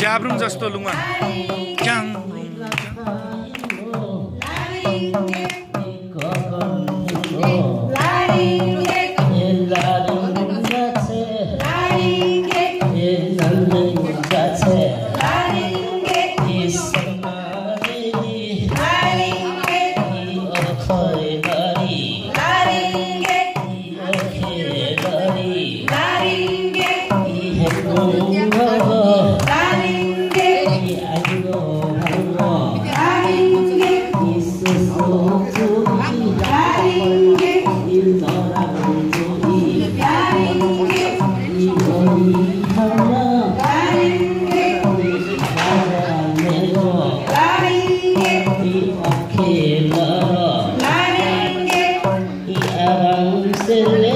जाब्रुङ जस्तो लुङ्गा silly.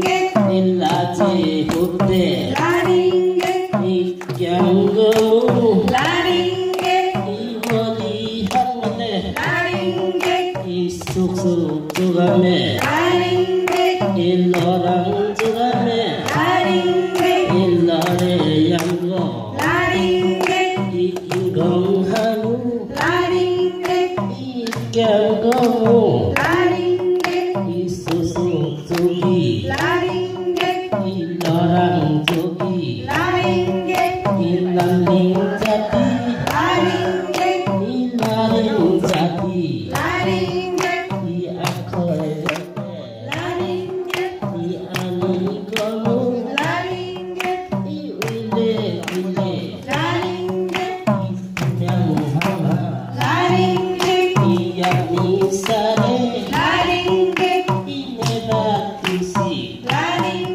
suksu sugame illoram sugame illare yamgo ikigong hamu ikyagomu isusu sugi illoram sugi ilaling jati ilaring jati Daddy.